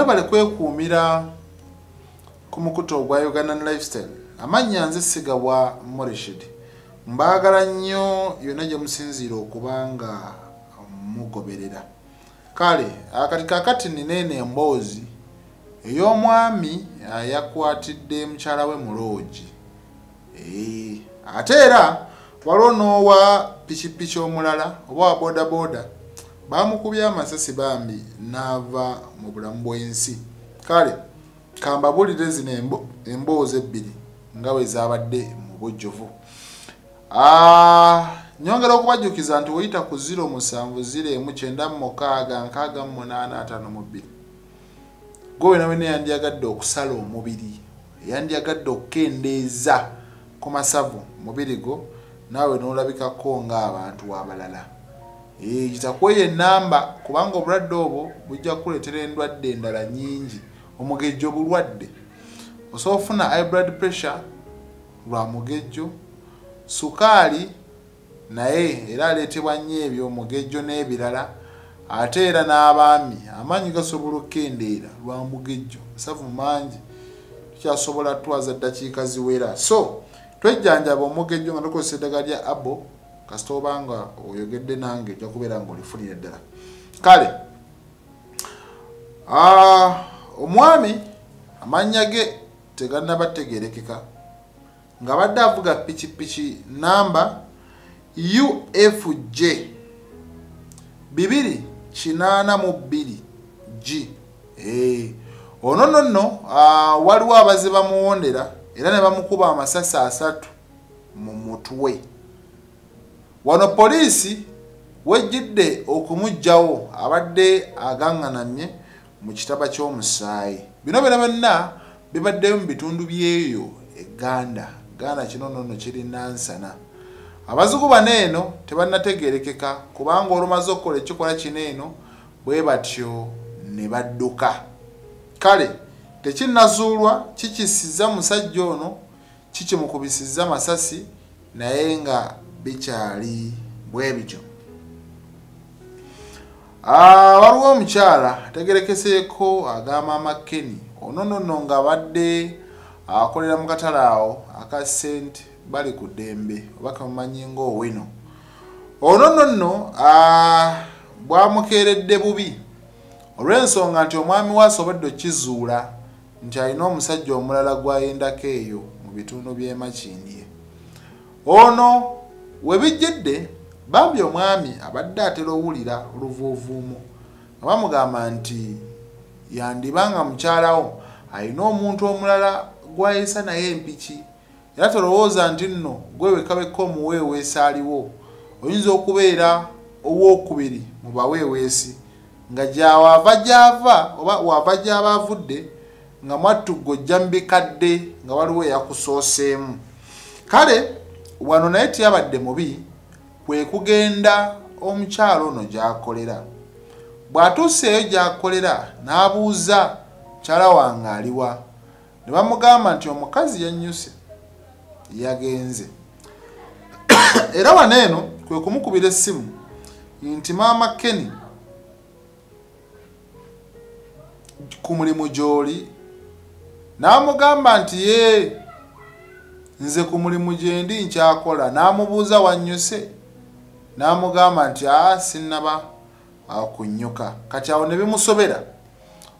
mwebale kwekuumira ku mukutu ogwa ugandan lifestyle. Amannya nze sigabwa morishid. Mbaagala nnyo yonna gye musinziira okuba nga mugoberera. Kale akati kakati nina eno emboozi ey'omwami yakwatidde mukyala we mu loogi. Ee, ate era waliwo n'owa pikipiki omulala oba wa bodaboda bamukubye amasasi bambi n'ava mu bulamu bw'ensi. Kale kambabulire zino embo- emboozi ebbiri nga bwe zabadde mu bujjuvu. Nyongera okubajjukiza nti woyita ku 0794965852 gwe wena yandiyagadde okusala omubiri yandiyagadde okukendeeza ku masavu. Mubiri go naawe n'olabikako ng'abantu abalala kitakweyo enamba kubanga obulwadde obwo bujja kukuleetera endwadde endala nyingi omugejjo bulwadde. Osobola ofuna high blood pressure lwa mugejjo sukaali naye era aleetebwa nnyo ebyo omugejjo n'ebirala ate era n'abaami amaanyi gasobola okukendeera lwa mugejjo masavu mangi tukyasobola twaza ddakiika ziwera. So twejjanjaba omugejjo nga tukozesa eddagala lya abo kasita oba nga oyogedde nange ojja kubeera nga olifunire ddala. Kale omwami amannya ge tegannaba tegerekeka nga badde avuga pikipiki namba ufj bibiri kinaana mu bbiri g. Eh, ono nno nno ah, waliwo abaze bamuwondera era ne bamukuba amasasi asatu mu mutwe wano poliisi wejjidde okumuggyawo abadde agaŋŋanamye mu kitaba ky'omusaayi. Bino byona byonna bibaddeyo mu bitundu byeyo eganda ganda kino nonno kiri nansana. Abazigu bano eno tebannategerekeka kubanga olumaze okukola ekikola kino eno bwe batyo ne badduka. Kale tekinnazuulwa kikisiza musajja ono kikimukubisiza masasi naye nga bikyali bwe bityo. Ah, waliwo omukyala ategerekeseeko agamaama keni ono nonno nga abadde akolera mu katale awo aka st bali ku ddembe oba kamumanyi ngaowino ono nno nno ah, bwamukeeredde bubi. Olw'ensonga nti omwami we asobodde okkizuula nti alina omusajja omulala gw'ayendako eyo mu bitundu by'emakindye ono we bijjidde bambi omwami abadde atera owulira oluvuuvuumu. Nga bamugamba nti yandibanga mukyalawo alina omuntu omulala gwayesa naye empiki. Era tolowooza nti nno gwewekabeka omuweeweesi aliwo. Oyinza okubeera owokubiri mu baweeweesi. Nga gyawaava gyava oba waava gyaba avudde nga mwattugo ojja mu bikadde nga waliwo eyakusooseemu. Kale wano naye tiyabadde mubi kwe kugenda omukyalo ono gy'akolera. Bw'atuuseeyo gy'akolera n'abuuza mukyala wange aliwa ne bamugamba nti omukazi yannyuse yagenze. Era wano eno kwe kumukubira essimu nti maama keni ku mulimu gy'oli n'amugamba nti ye nze ku mulimu gye ndi nkyakola. N'amubuuza wannyuse n'amugamba nti aa sinnaba kunnyuka kati awo ne bimusobera.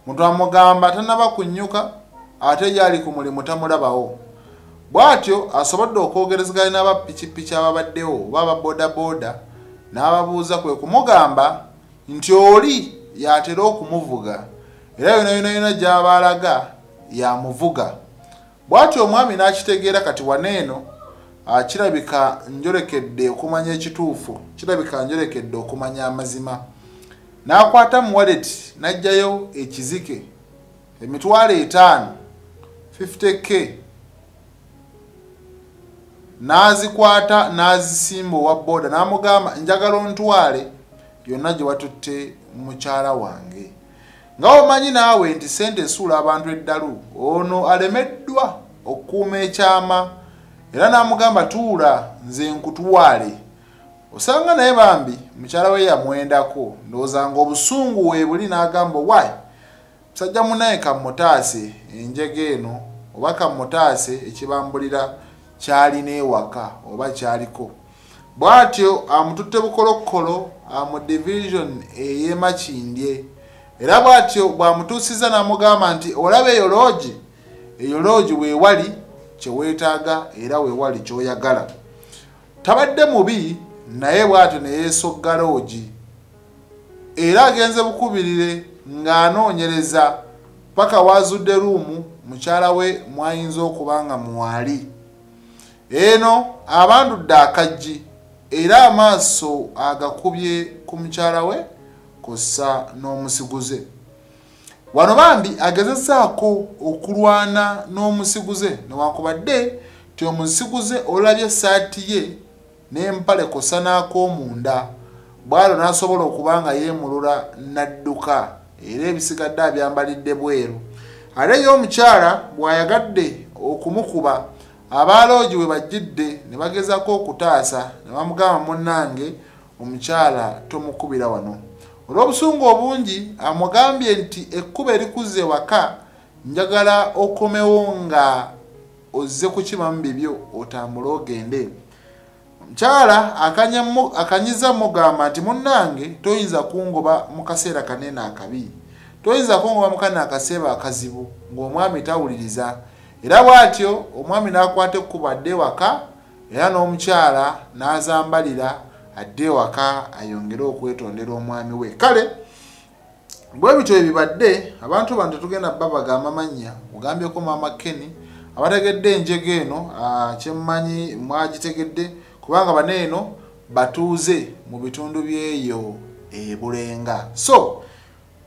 Muntu amugamba tanaba kunnyuka ate gyali ku mulimu tamulabawo. Bw'atyo asobodde okwogerezeganya n'abapikipiki ababaddewo oba ababoodabooda n'ababuuza kwe kumugamba nti oli yatera okumuvuga? Era yona yona yona gy'aba alaga yamuvuga bw'atyo omwami n'akitegeera kati waneeno kirabika njolekedde okumanya ekituufu kirabika njolekedde okumanya amazima. N'akwata mu waleti n'aggyayo ekizike emitwalo etaano 50k n'azikwata n'azisimba owa booda n'amugamba njagala ontwale. Yonna gye watutte mukyala wange nga omanyi naawe nti sente esuula abantu eddalu ono alemeddwa okukuuma ekyama era n'amugamba tuula nze nkutwale osanga naye bambi mukyala we yamwendako ndowooza nga obusungu weebuli n'agamba wayi musajja munaye kamutaase enjega eno oba kamutaase ekibambulira kyalina ewaka oba kyaliko. Bw'atyo amututte bukolokolo mu division ey'emakindye era bw'atyo bw'amutuusiza n'amugamba nti olaba eyo loogi eyo loogi weewali kyeweetaaga era weewali ky'oyagala. Tabadde mubi naye bw'atyo ne yeesogga loogi. Era agenze bukubirire ng'anoonyereza paka waazudde ruumu mukyala we mwayinza okuba nga mwali eno abandudde akaggi era amaaso agakubye ku mukyala we kossa n'omusiguze wano bambi agezezaako okulwana n'omusiguze newankubadde ti omusiguze olabye esaati ye n'empale kossa n'akoomunda bwalo n'asobola okuba nga yeemulula n'adduka era ebisigadde abyambalidde bweru. Ate ye omukyala bw'ayagadde okumukuba abaaloogi we bajjidde ne bagezako okutaasa ne bamugamba munnange omukyala tomukubira wano olw'obusungu obungi amugambye nti ekkuba erikuza ewaka njagala okomewo nga ozze kukimamu bibyo otambule ogende. Omukyala akanyiza mugamba nti munnange toyinza kungoba mu kaseera kanene akabi toyinza kungoba mukana akaseera akazibu ng'omwami tawuliriza. Era bw'atyo omwami n'akwata ekkubo adde ewaka era n'omukyala n'azambalira adde ewaka ayongere okwetondera omwami we. Kale bwe bityo ebibadde abantu bano tetugenda bba bagamba mannya. Mugambyeko maama keni abategedde enjega eno kyemmanyi mwagitegedde kubanga bano eno batuuze mu bitundu byeyo ebulenga so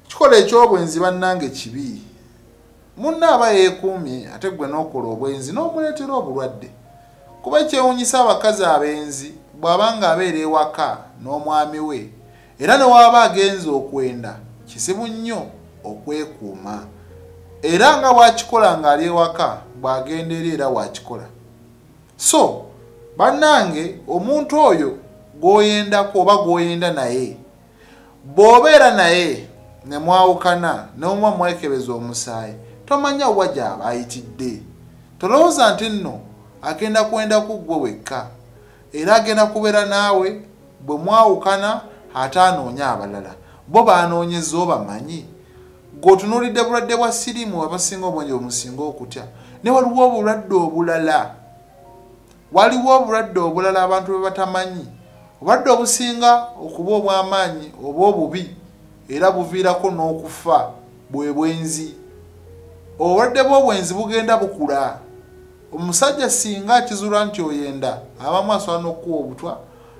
kikola ekyobwenzi bannange kibi. Munna aba yeekuumye ate gwe n'okola obwenzi n'omuleetera obulwadde kuba ekyewunyisa abakazi abenzi bw'aba nga abeera ewaka n'omwami we era ne waaba agenza okwenda kisibu nnyo okwekuuma. Era nga bw'akikola ng'ali ewaka bw'agenda eri era bw'akikola so bannange omuntu oyo gw'oyendako oba gw'oyenda naye bw'obeera naye ne mwawukana n'omwa mwekebeza omusaayi tomanya wa gy'aba ayitidde. Tolowooza nti nno agenda kwenda ku ggwe wekka. Era agenda kubeera naawe bwe mwawukana ate anoonya abalala. Bo banoonyeza obamanyi. Gweotunuulidde bulwadde bwa siriimu abasinga obungi omusinga okutya ne waliwo obulwadde obulala. Waliwo obulwadde obulala abantu bwe batamanyi. Obulwadde obusinga okuba obw'amaanyi oba obubi era buviirako n'okufa bwe bwenzi. Obulwadde bw'obwenzi bugenda bukula omusajja singa akizulwa nti oyenda abamu asobola n'okukuwa obutwa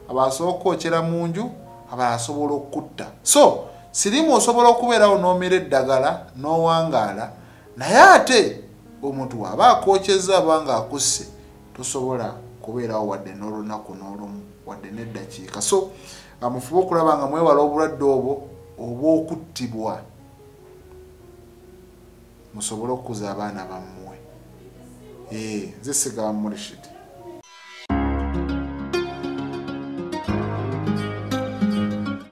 abasobola okwokyera mu nju abala asobola okutta so sirimu osobola okubeerawo n'omera eddagala n'owangaala naye ate omuntu waaba akwokyeza aba nga akusse tosobola kubeerawo wadde n'olunaku n'olumu wadde n'eddakiika. So mufube okulaba nga mwewala obulwadde obwo obw'okuttibwa musobole okukuza abaana bammwe Eh, zisigawa muri shidi